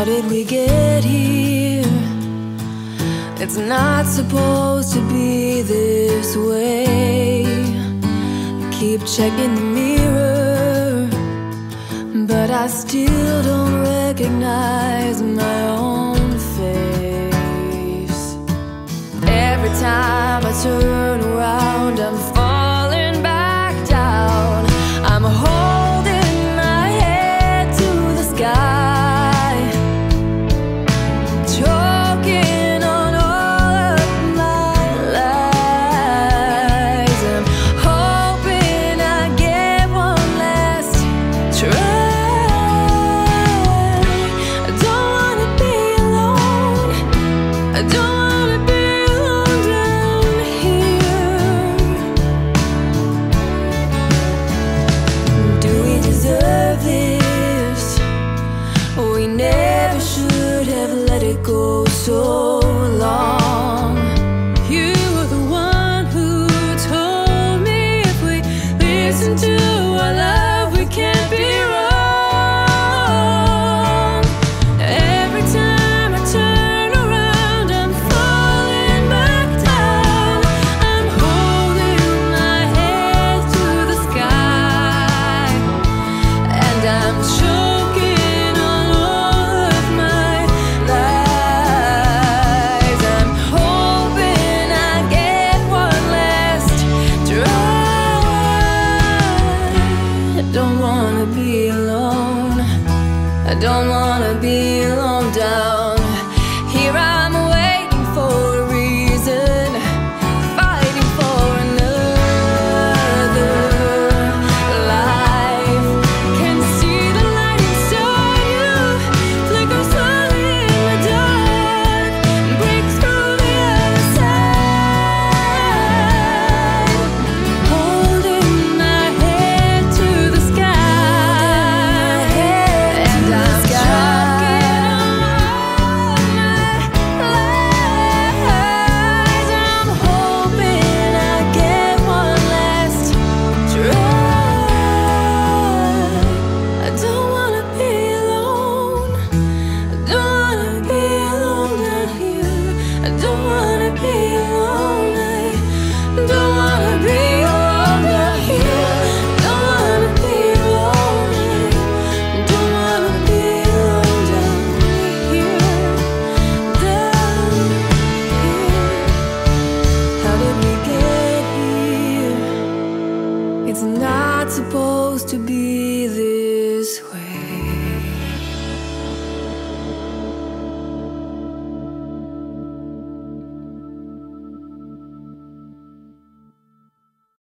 How did we get here? It's not supposed to be this way. I Keep checking the mirror, but I still don't recognize my own face. Every time I turn listen to our love, we can't be. I don't wanna be alone down supposed to be